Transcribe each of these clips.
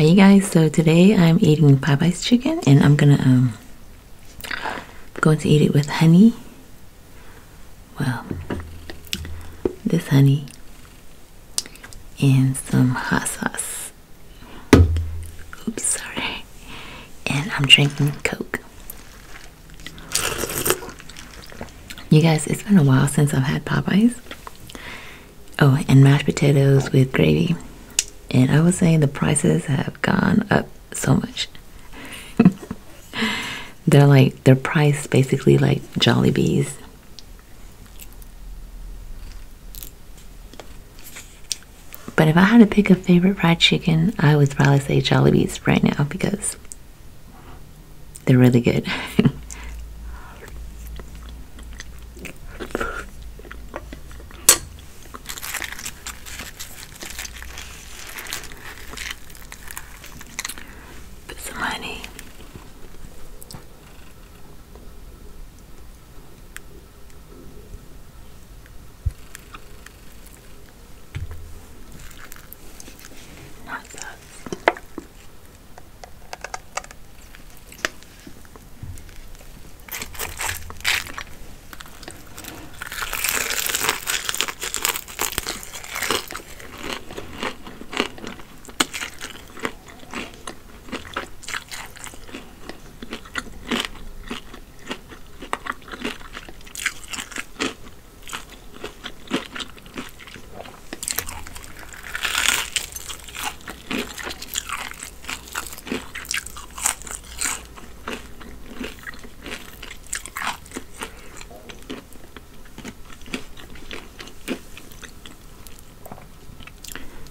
Hi you guys, so today I'm eating Popeyes chicken and I'm gonna um going to eat it with honey. Well, this honey and some hot sauce. Oops, sorry. And I'm drinking Coke. You guys, it's been a while since I've had Popeyes. Oh, and mashed potatoes with gravy. And I was saying the prices have gone up so much. they're like they're priced basically like Jollibees. But if I had to pick a favorite fried chicken, I would probably say Jollibees right now because they're really good. Put some honey. Hot sauce.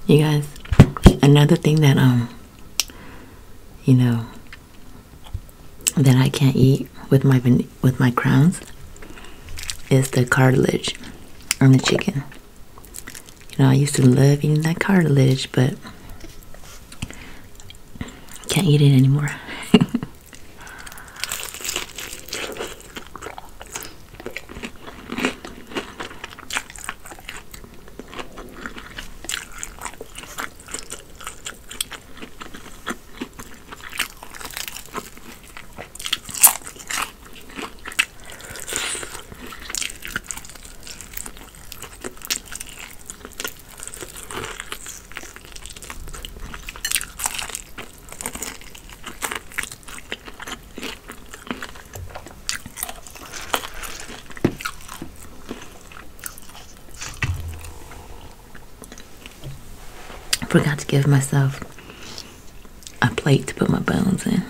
You guys, another thing that um you know that I can't eat with my with my crowns is the cartilage on the chicken. You know, I used to love eating that cartilage, but can't eat it anymore. Forgot to give myself a plate to put my bones in.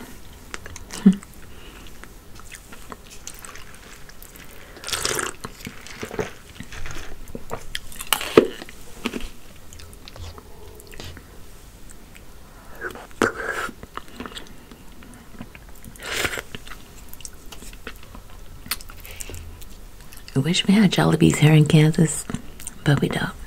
I wish we had Jollibees here in Kansas, but we don't.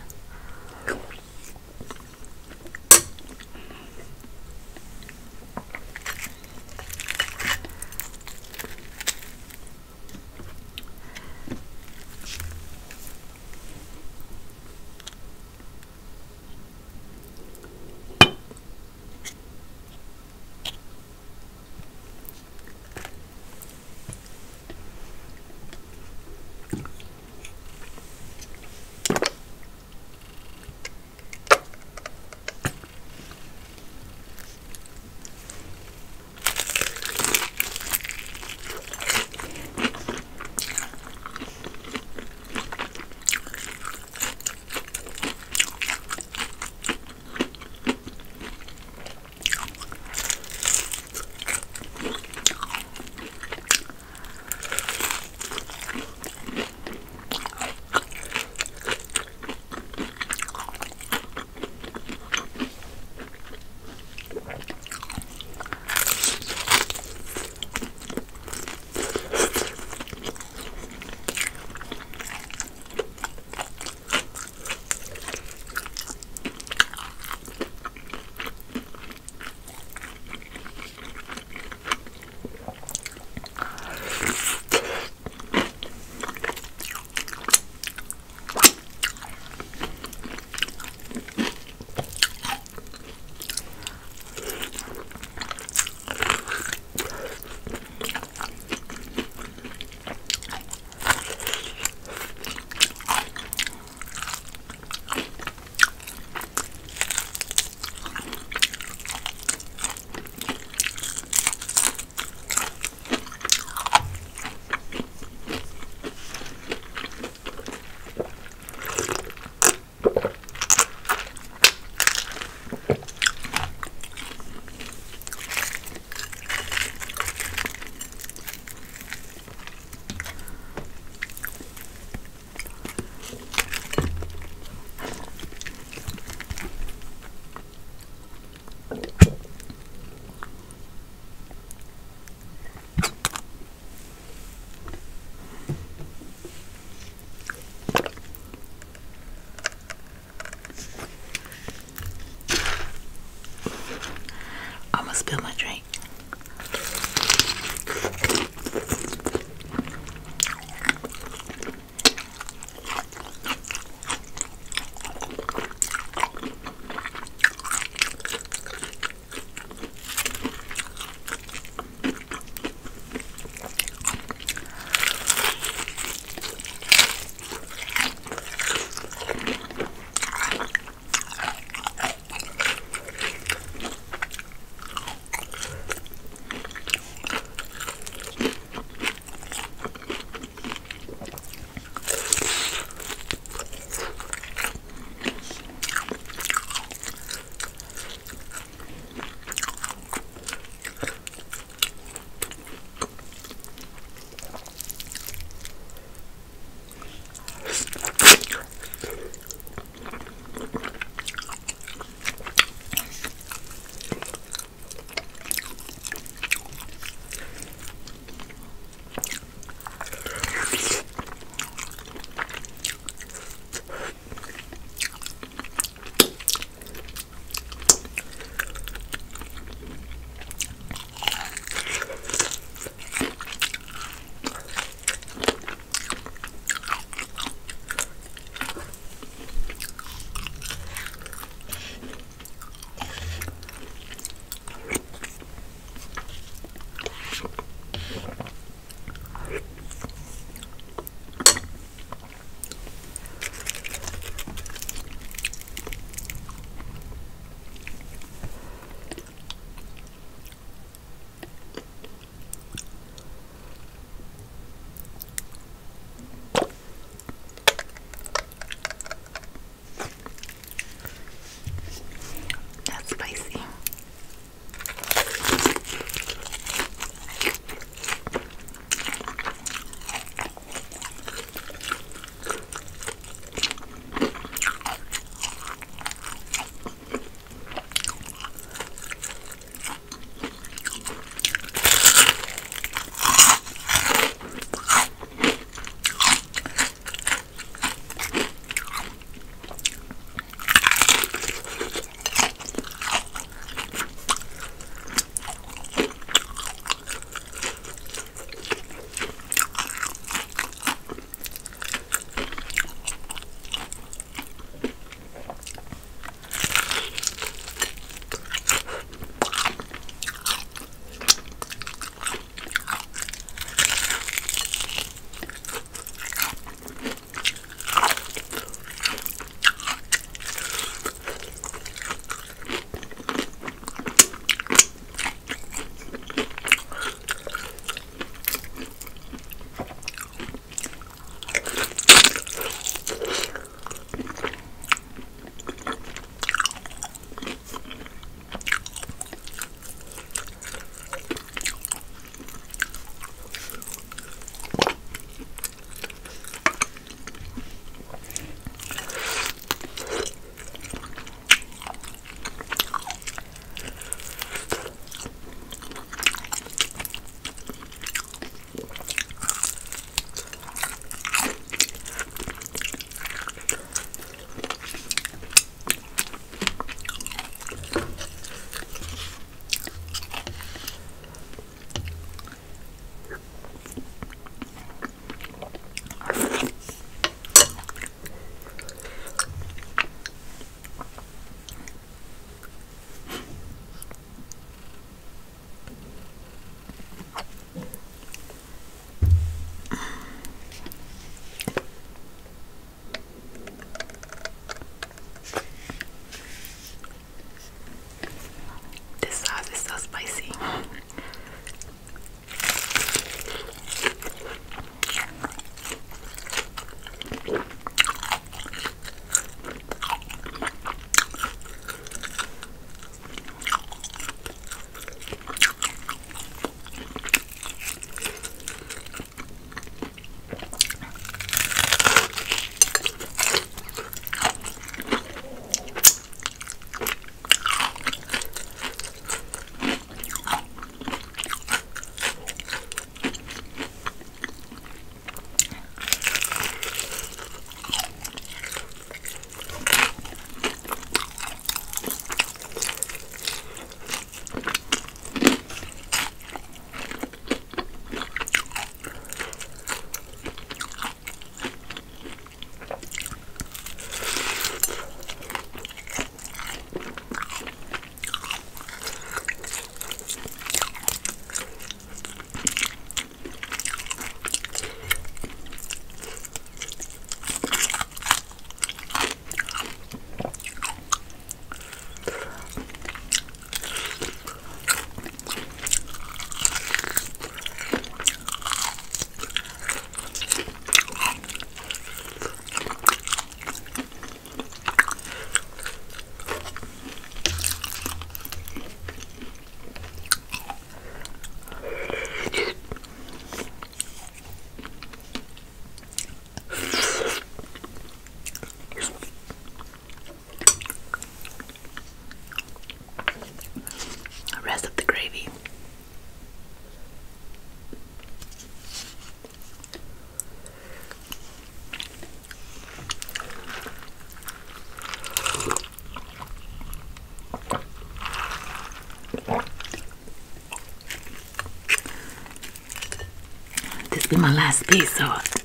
in my last piece, so